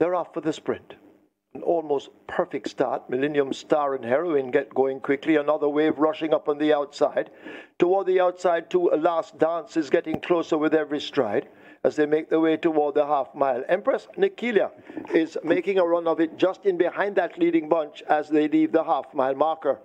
They're off for the sprint. An almost perfect start. Millennium Star and Heroine get going quickly. Another wave rushing up on the outside. Toward the outside, too, a last dance is getting closer with every stride as they make their way toward the half mile. Empress Nikilia is making a run of it just in behind that leading bunch as they leave the half mile marker.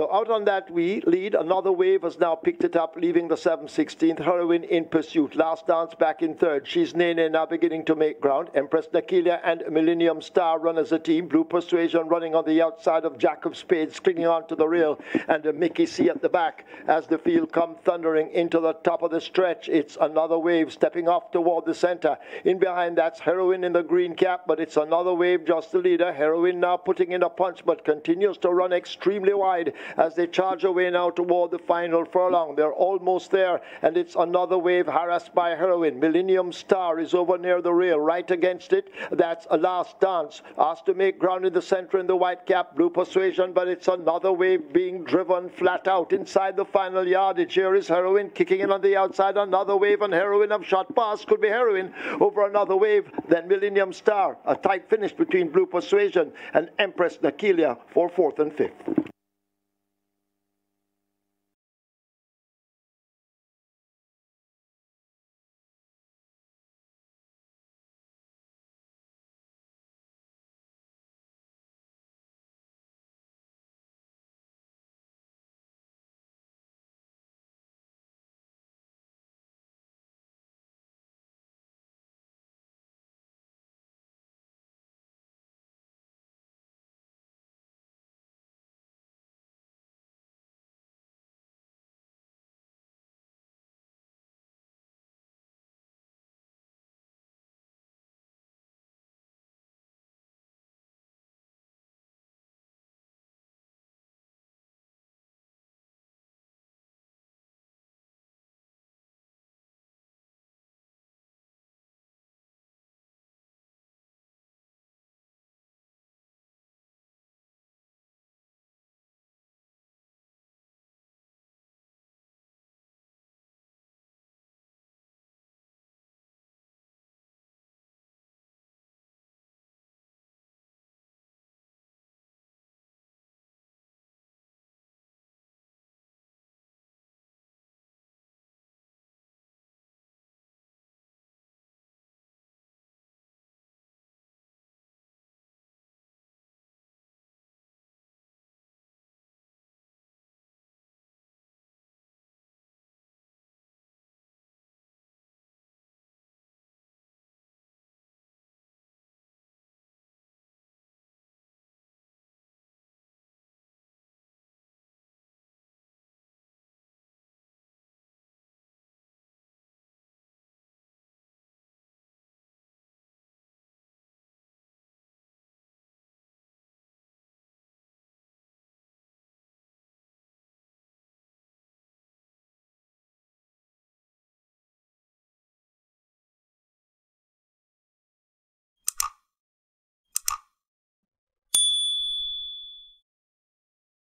So out on that we lead. Another wave has now picked it up, leaving the 716th. Heroine in pursuit. Last dance back in third. She's Nene now beginning to make ground. Empress Nakilia and Millennium Star run as a team. Blue Persuasion running on the outside of Jack of Spades, clinging on to the rail. And Mickey C at the back as the field come thundering into the top of the stretch. It's another wave stepping off toward the center. In behind that's Heroine in the green cap, but it's another wave just the leader. Heroine now putting in a punch, but continues to run extremely wide as they charge away now toward the final furlong. They're almost there, and it's another wave harassed by Heroine. Millennium Star is over near the rail, right against it. That's a last dance. Asked to make ground in the center in the white cap, blue persuasion, but it's another wave being driven flat out inside the final yardage. Here is Heroine kicking in on the outside. Another wave, and Heroine have shot past. Could be Heroine over another wave. Then Millennium Star. A tight finish between Blue Persuasion and Empress Nakilia for fourth and fifth.